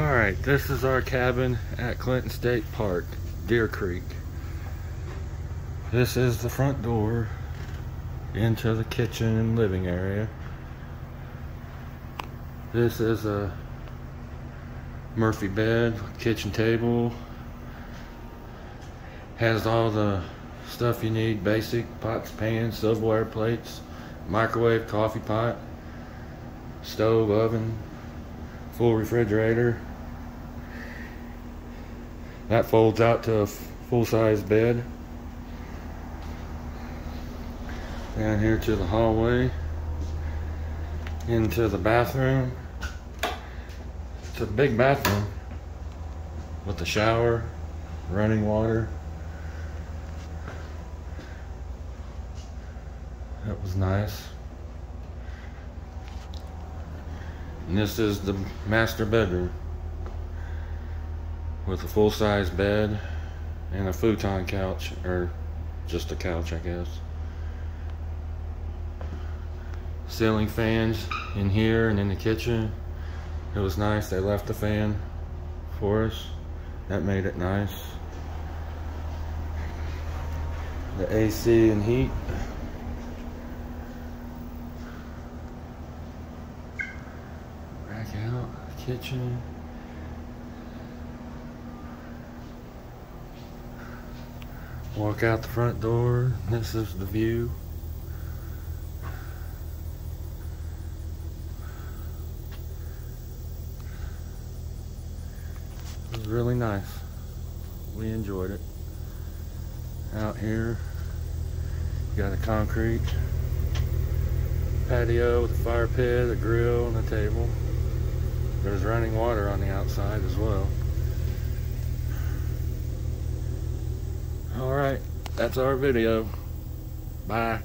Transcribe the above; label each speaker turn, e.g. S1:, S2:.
S1: Alright, this is our cabin at Clinton State Park, Deer Creek. This is the front door into the kitchen and living area. This is a Murphy bed, kitchen table. Has all the stuff you need, basic pots, pans, silverware plates, microwave, coffee pot, stove, oven, full refrigerator. That folds out to a full-size bed. Down here to the hallway. Into the bathroom. It's a big bathroom with a shower, running water. That was nice. And this is the master bedroom with a full-size bed and a futon couch or just a couch I guess. Ceiling fans in here and in the kitchen. It was nice. They left the fan for us. That made it nice. The AC and heat. Back out kitchen Walk out the front door. This is the view. It was really nice. We enjoyed it. Out here, you got a concrete patio with a fire pit, a grill, and a table. There's running water on the outside as well. All right, that's our video. Bye.